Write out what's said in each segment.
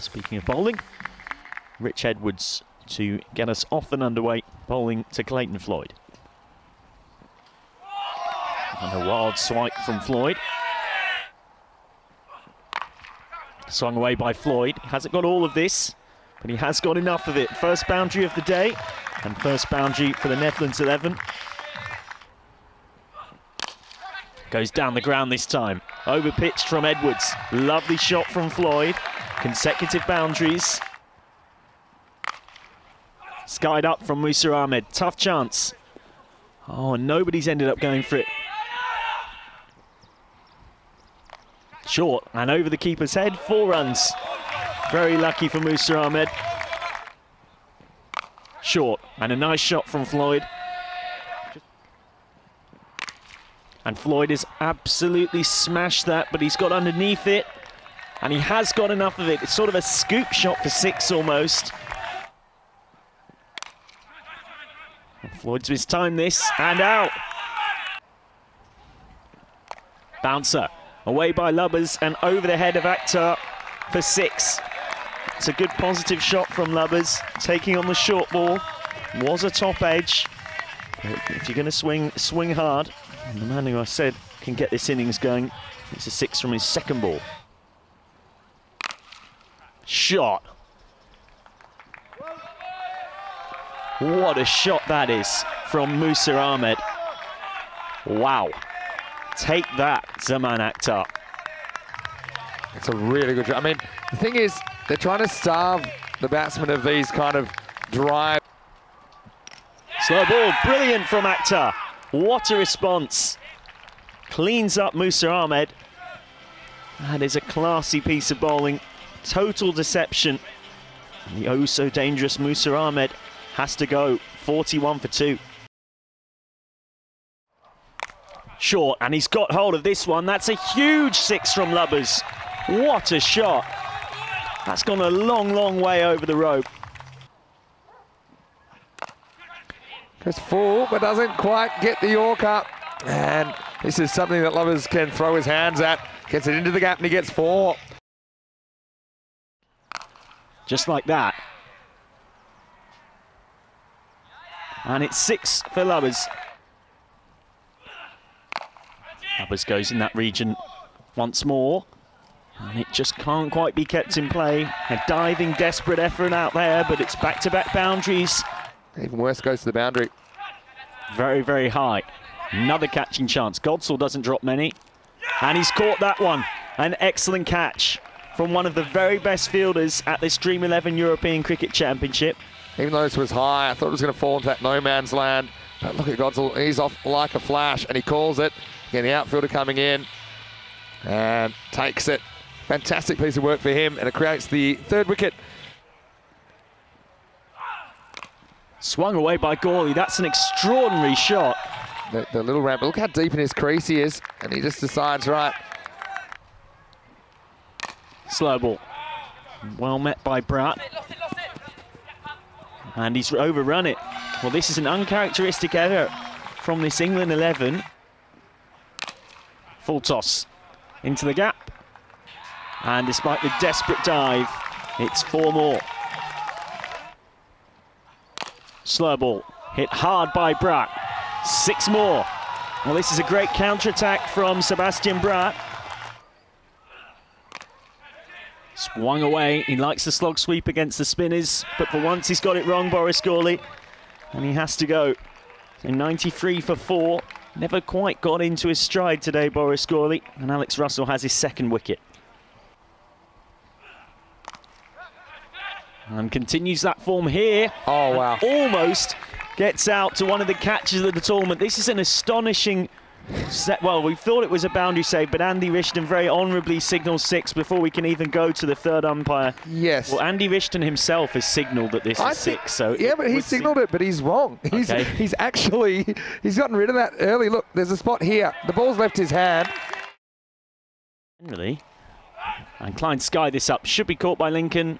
Speaking of bowling, Rich Edwards to get us off and underway, bowling to Clayton Floyd. And a wild swipe from Floyd. Swung away by Floyd. Hasn't got all of this, but he has got enough of it. First boundary of the day, and first boundary for the Netherlands 11. Goes down the ground this time. Over pitched from Edwards. Lovely shot from Floyd. Consecutive boundaries. Skied up from Musa Ahmed. Tough chance. Oh, and nobody's ended up going for it. Short and over the keeper's head. Four runs. Very lucky for Musa Ahmed. Short and a nice shot from Floyd. And Floyd has absolutely smashed that, but he's got underneath it. And he has got enough of it. It's sort of a scoop shot for six almost. Floyd's mistimed this, and out. Bouncer, away by Lubbers, and over the head of Akhtar for six. It's a good positive shot from Lubbers, taking on the short ball. Was a top edge. If you're going to swing, swing hard. And the man who I said can get this innings going, it's a six from his second ball. Shot. What a shot that is from Musa Ahmed. Wow. Take that, Zaman Akhtar. It's a really good. shot. I mean, the thing is, they're trying to starve the batsmen of these kind of drive. Slow ball, brilliant from Akhtar. What a response. Cleans up Musa Ahmed. That is a classy piece of bowling. Total deception. And the oh so dangerous Musa Ahmed has to go 41 for two. Short, and he's got hold of this one. That's a huge six from Lubbers. What a shot. That's gone a long, long way over the rope. Goes full, but doesn't quite get the Yorker. And this is something that Lubbers can throw his hands at. Gets it into the gap and he gets four. Just like that. And it's six for Lubbers. Lubbers goes in that region once more. And it just can't quite be kept in play. A diving, desperate effort out there, but it's back-to-back -back boundaries. Even worse goes to the boundary. Very, very high. Another catching chance. Godsall doesn't drop many. And he's caught that one. An excellent catch from one of the very best fielders at this Dream 11 European Cricket Championship. Even though this was high, I thought it was going to fall into that no man's land. But look at Godsall. He's off like a flash, and he calls it. Again, the outfielder coming in and takes it. Fantastic piece of work for him, and it creates the third wicket. Swung away by Gorlee. That's an extraordinary shot. The, the little ramp. But look how deep in his crease he is, and he just decides, right. Slow ball. Well met by Braat. And he's overrun it. Well, this is an uncharacteristic error from this England 11. Full toss into the gap. And despite the desperate dive, it's four more. Slow ball, hit hard by Braat. Six more. Well, this is a great counter-attack from Sebastian Braat. Swung away. He likes the slog sweep against the spinners, but for once he's got it wrong, Boris Gorlee. And he has to go. So 93 for four. Never quite got into his stride today, Boris Gorlee. And Alex Russell has his second wicket. And continues that form here. Oh, wow. Almost gets out to one of the catches of the tournament. This is an astonishing. Well, we thought it was a boundary save, but Andy Rishton very honourably signals six before we can even go to the third umpire. Yes. Well, Andy Rishton himself has signalled that this I is six. So yeah, but he signalled it, but he's wrong. He's Okay. he's actually he's gotten rid of that early. Look, there's a spot here. The ball's left his hand. Generally. And Klein sky this up. Should be caught by Lincoln.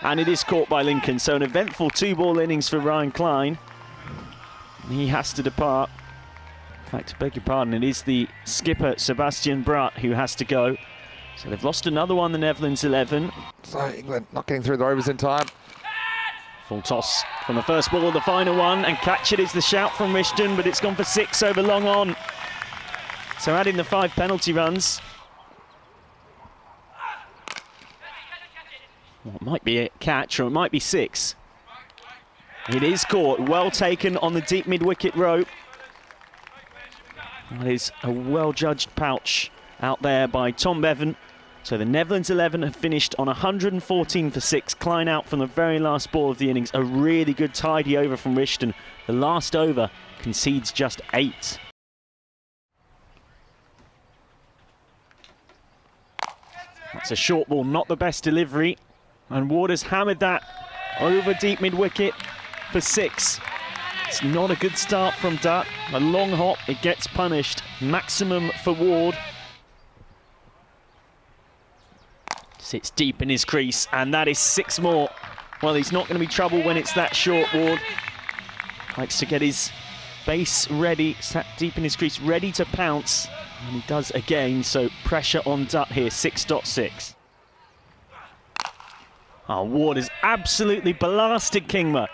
And it is caught by Lincoln. So an eventful two-ball innings for Ryan Klein. He has to depart. In fact, beg your pardon, it is the skipper, Sebastian Braat, who has to go. So they've lost another one, the Netherlands 11. So England not getting through the overs in time. Full toss from the first ball, the final one, and catch it is the shout from Rishton, but it's gone for six over long on. So adding the five penalty runs. Well, it might be a catch or it might be six. It is caught, well taken on the deep mid-wicket rope. That is a well-judged pouch out there by Tom Bevan. So the Netherlands 11 have finished on 114 for six. Klein out from the very last ball of the innings. A really good tidy over from Rishton. The last over concedes just eight. That's a short ball, not the best delivery. And Ward has hammered that over deep mid wicket for six. It's not a good start from Dutt. A long hop, it gets punished. Maximum for Ward. Sits deep in his crease, and that is six more. Well, he's not going to be trouble when it's that short, Ward. Likes to get his base ready, sat deep in his crease, ready to pounce. And he does again, so pressure on Dutt here, 6.6. Oh, ah, Ward has absolutely blasted Kingma.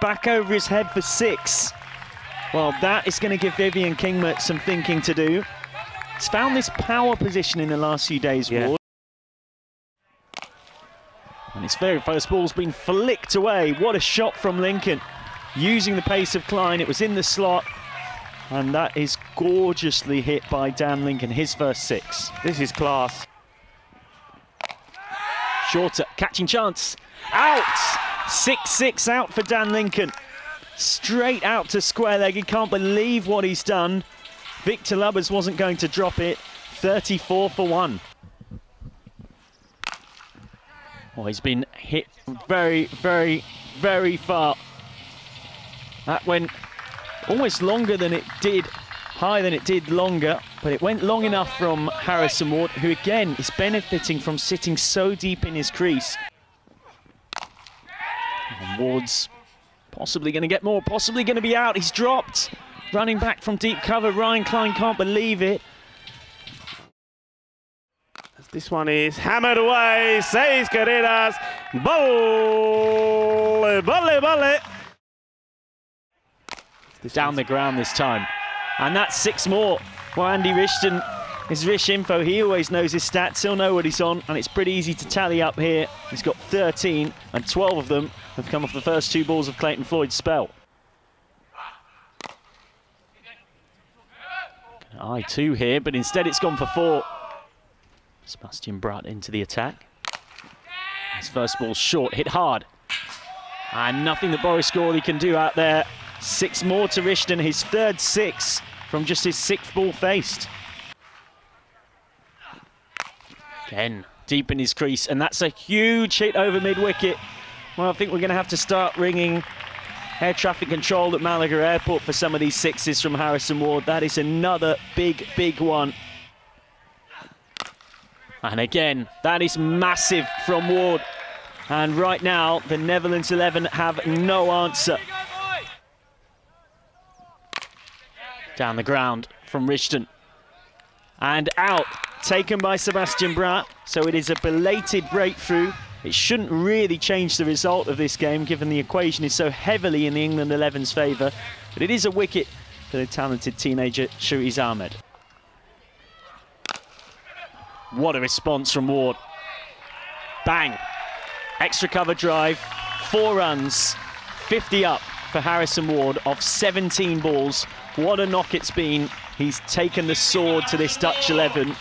Back over his head for six. Well, that is going to give Vivian Kingma some thinking to do. He's found this power position in the last few days, Yeah. Ward. And his very first ball's been flicked away. What a shot from Lincoln. Using the pace of Klein, it was in the slot. And that is gorgeously hit by Dan Lincoln, his first six. This is class. Shorter, catching chance. Out! 6-6 out for Dan Lincoln. Straight out to square leg. He can't believe what he's done. Victor Lubbers wasn't going to drop it. 34 for one. Oh, he's been hit very, very, very far. That went almost longer than it did, higher than it did longer, but it went long enough from Harrison Ward, who again is benefiting from sitting so deep in his crease. And Ward's possibly going to get more, possibly going to be out. He's dropped. Running back from deep cover, Ryan Klein can't believe it. This one is hammered away. Seis carreras. Volley, volley, volley. This down the ground this time. And that's six more. Well, Andy Rishton is Rish Info. He always knows his stats. He'll know what he's on. And it's pretty easy to tally up here. He's got 13, and 12 of them have come off the first two balls of Clayton Floyd's spell. Eye two here, but instead it's gone for four. Sebastian Braat into the attack. His first ball short, hit hard. And nothing that Boris Gorlee can do out there. Six more to Rishton, his third six from just his sixth ball faced. Again, deep in his crease, and that's a huge hit over mid-wicket. Well, I think we're going to have to start ringing air traffic control at Malaga Airport for some of these sixes from Harrison Ward. That is another big, big one. And again, that is massive from Ward. And right now, the Netherlands 11 have no answer. Down the ground from Rishton. And out, taken by Sebastian Braat. So it is a belated breakthrough. It shouldn't really change the result of this game, given the equation is so heavily in the England 11's favour. But it is a wicket for the talented teenager, Shariz Ahmed. What a response from Ward. Bang. Extra cover drive, four runs, 50 up for Harrison Ward off 17 balls. What a knock it's been. He's taken the sword to this Dutch 11.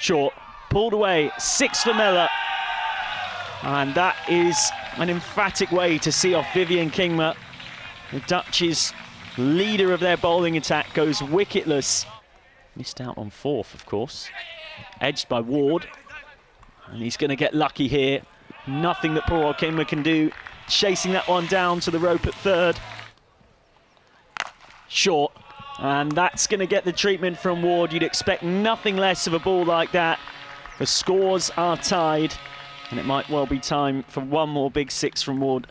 Short, pulled away, six for Miller. And that is an emphatic way to see off Vivian Kingma. The Dutch's leader of their bowling attack goes wicketless. Missed out on fourth, of course. Edged by Ward. And he's going to get lucky here. Nothing that poor Kingma can do. Chasing that one down to the rope at third. Short. And that's going to get the treatment from Ward. You'd expect nothing less of a ball like that. The scores are tied. And it might well be time for one more big six from Ward.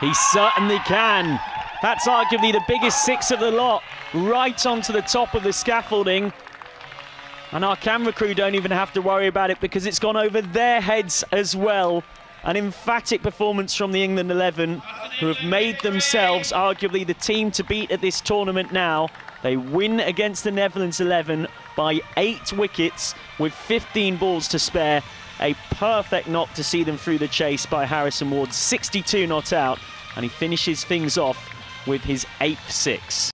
He certainly can. That's arguably the biggest six of the lot. Right onto the top of the scaffolding. And our camera crew don't even have to worry about it because it's gone over their heads as well. An emphatic performance from the England 11, who have made themselves arguably the team to beat at this tournament now. They win against the Netherlands 11 by eight wickets with 15 balls to spare. A perfect knock to see them through the chase by Harrison Ward, 62 not out, and he finishes things off with his eighth six.